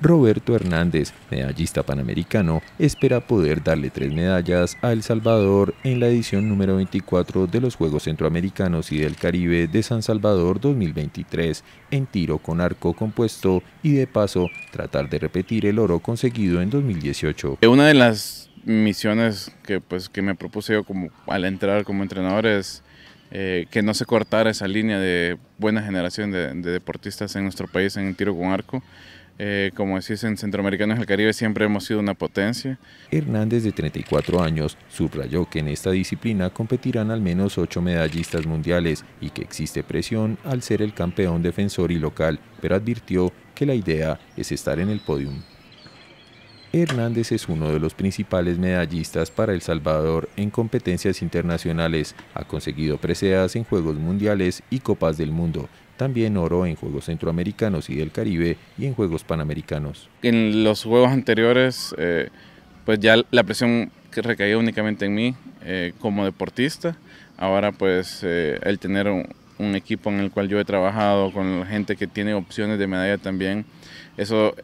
Roberto Hernández, medallista panamericano, espera poder darle tres medallas a El Salvador en la edición número 24 de los Juegos Centroamericanos y del Caribe de San Salvador 2023 en tiro con arco compuesto y de paso tratar de repetir el oro conseguido en 2018. Una de las misiones que, pues, que me propuse yo como, al entrar como entrenador es eh, que no se cortara esa línea de buena generación de, de deportistas en nuestro país en tiro con arco. Eh, como decís, en Centroamericanos del Caribe siempre hemos sido una potencia. Hernández, de 34 años, subrayó que en esta disciplina competirán al menos ocho medallistas mundiales y que existe presión al ser el campeón defensor y local, pero advirtió que la idea es estar en el podium. Hernández es uno de los principales medallistas para El Salvador en competencias internacionales. Ha conseguido preseas en Juegos Mundiales y Copas del Mundo. También oro en Juegos Centroamericanos y del Caribe y en Juegos Panamericanos. En los Juegos anteriores, eh, pues ya la presión que recaía únicamente en mí eh, como deportista. Ahora pues eh, el tener un, un equipo en el cual yo he trabajado, con gente que tiene opciones de medalla también, eso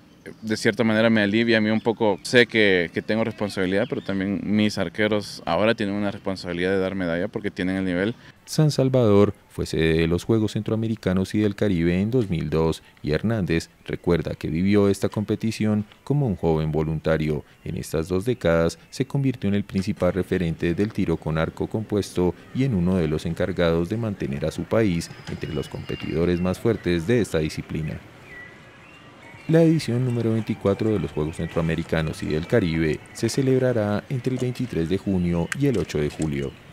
de cierta manera me alivia a mí un poco. Sé que, que, tengo responsabilidad, pero también mis arqueros ahora tienen una responsabilidad de dar medalla porque tienen el nivel. San Salvador fue sede de los Juegos Centroamericanos y del Caribe en 2002 y Hernández recuerda que vivió esta competición como un joven voluntario. En estas dos décadas se convirtió en el principal referente del tiro con arco compuesto y en uno de los encargados de mantener a su país entre los competidores más fuertes de esta disciplina. La edición número 24 de los Juegos Centroamericanos y del Caribe se celebrará entre el 23 de junio y el 8 de julio.